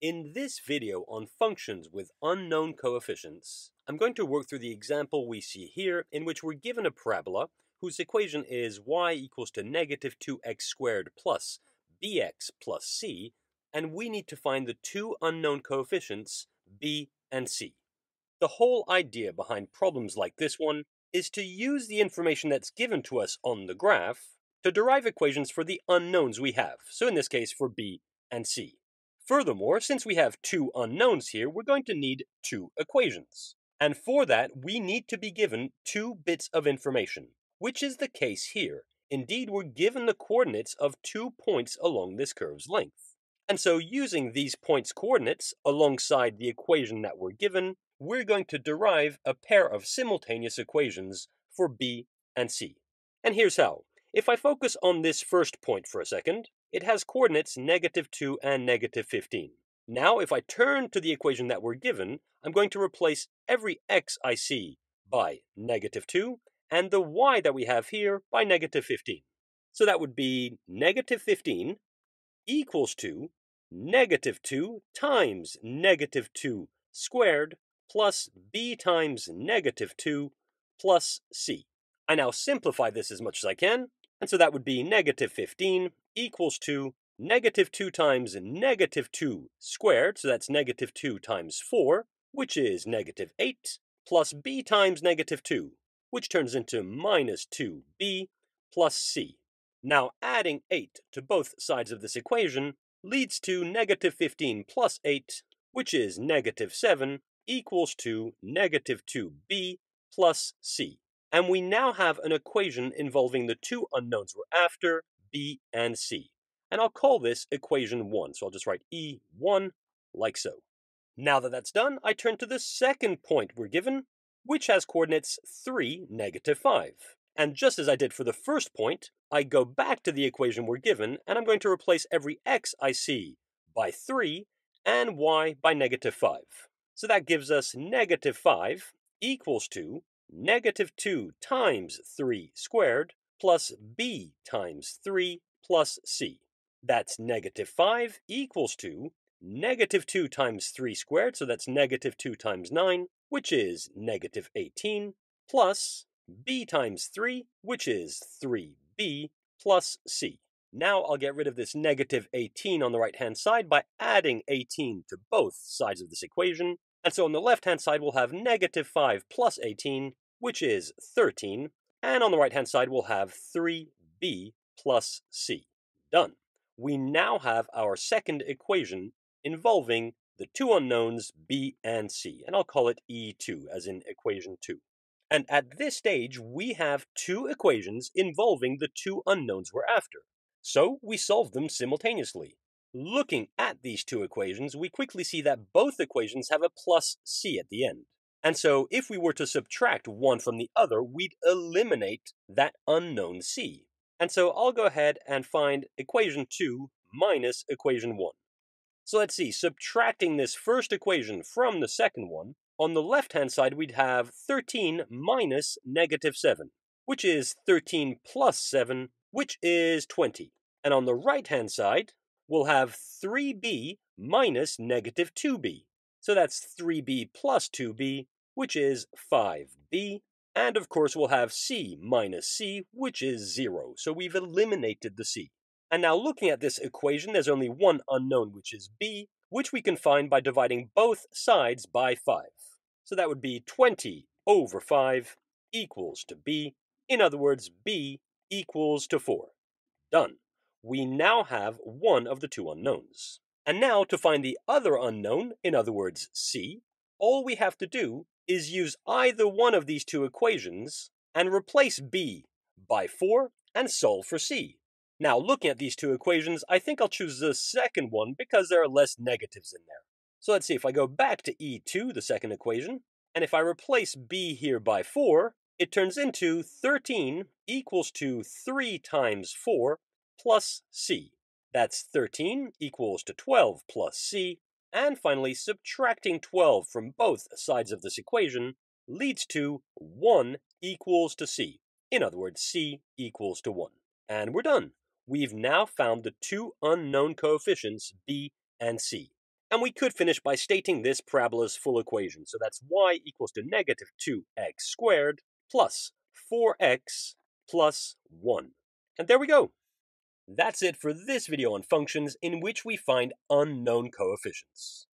In this video on functions with unknown coefficients, I'm going to work through the example we see here in which we're given a parabola whose equation is y equals to negative 2x squared plus bx plus c, and we need to find the two unknown coefficients b and c. The whole idea behind problems like this one is to use the information that's given to us on the graph to derive equations for the unknowns we have, so in this case for b and c. Furthermore, since we have two unknowns here, we're going to need two equations. And for that, we need to be given two bits of information, which is the case here. Indeed, we're given the coordinates of two points along this curve's length. And so using these points' coordinates alongside the equation that we're given, we're going to derive a pair of simultaneous equations for b and c. And here's how. If I focus on this first point for a second, it has coordinates negative 2 and negative 15. Now, if I turn to the equation that we're given, I'm going to replace every x I see by negative 2, and the y that we have here by negative 15. So that would be negative 15 equals to negative 2 times negative 2 squared plus b times negative 2 plus c. I now simplify this as much as I can, and so that would be negative 15 equals to negative 2 times negative 2 squared, so that's negative 2 times 4, which is negative 8, plus b times negative 2, which turns into minus 2b plus c. Now adding 8 to both sides of this equation leads to negative 15 plus 8, which is negative 7, equals to negative 2b plus c. And we now have an equation involving the two unknowns we're after, b and c. And I'll call this equation 1. So I'll just write E1 like so. Now that that's done, I turn to the second point we're given, which has coordinates 3, negative 5. And just as I did for the first point, I go back to the equation we're given, and I'm going to replace every x I see by 3 and y by negative 5. So that gives us negative 5 equals to negative 2 times 3 squared plus b times 3 plus c. That's negative 5 equals to negative 2 times 3 squared, so that's negative 2 times 9, which is negative 18, plus b times 3, which is 3b, plus c. Now I'll get rid of this negative 18 on the right-hand side by adding 18 to both sides of this equation, and so on the left-hand side we'll have negative 5 plus 18, which is 13, and on the right-hand side, we'll have 3b plus c. Done. We now have our second equation involving the two unknowns b and c, and I'll call it E2, as in equation 2. And at this stage, we have two equations involving the two unknowns we're after. So we solve them simultaneously. Looking at these two equations, we quickly see that both equations have a plus c at the end. And so if we were to subtract one from the other, we'd eliminate that unknown c. And so I'll go ahead and find equation 2 minus equation 1. So let's see, subtracting this first equation from the second one, on the left-hand side we'd have 13 minus negative 7, which is 13 plus 7, which is 20. And on the right-hand side, we'll have 3b minus negative 2b, so that's 3b plus 2b, which is 5b. And of course, we'll have c minus c, which is 0. So we've eliminated the c. And now looking at this equation, there's only one unknown, which is b, which we can find by dividing both sides by 5. So that would be 20 over 5 equals to b. In other words, b equals to 4. Done. We now have one of the two unknowns. And now to find the other unknown, in other words, c, all we have to do is use either one of these two equations and replace b by 4 and solve for c. Now, looking at these two equations, I think I'll choose the second one because there are less negatives in there. So let's see, if I go back to E2, the second equation, and if I replace b here by 4, it turns into 13 equals to 3 times 4 plus c. That's 13 equals to 12 plus c. And finally, subtracting 12 from both sides of this equation leads to 1 equals to c. In other words, c equals to 1. And we're done. We've now found the two unknown coefficients b and c. And we could finish by stating this parabola's full equation. So that's y equals to negative 2x squared plus 4x plus 1. And there we go. That's it for this video on functions in which we find unknown coefficients.